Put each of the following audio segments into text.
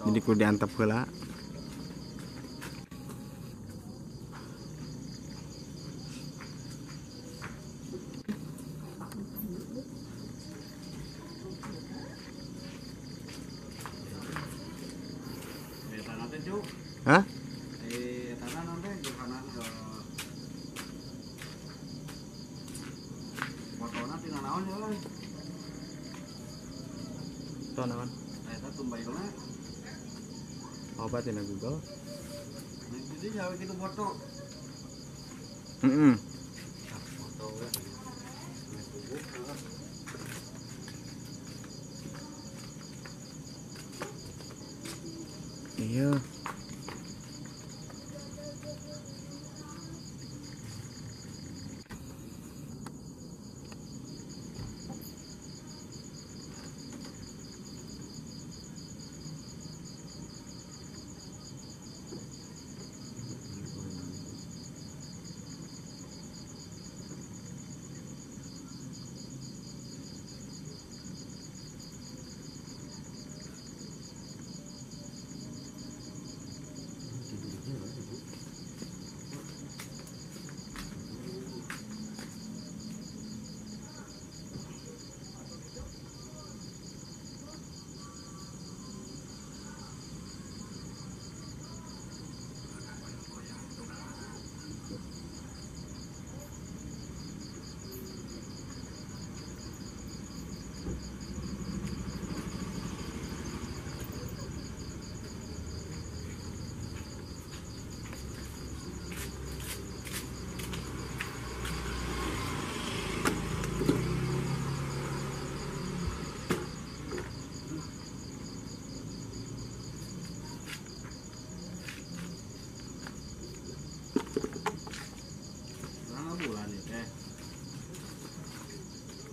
jadi kudu diantep heula Eh, tanah teh, Cuk. Hah? Eh, tina naon? Eta tumbailna. Obat tina Google. Nih jadi kitu foto. Ah, ah. Iya. Berapa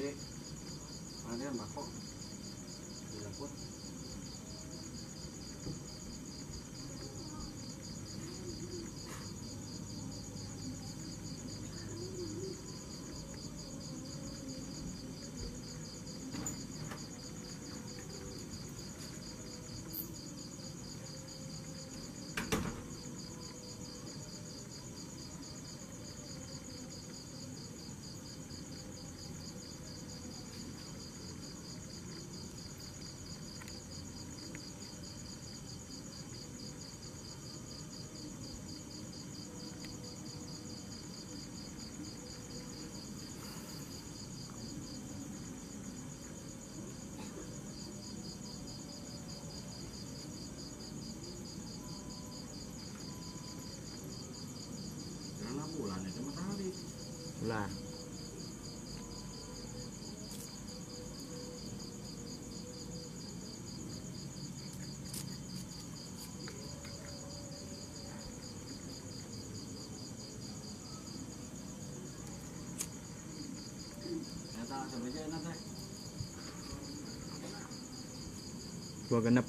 Eh, ada yang bakok. ganap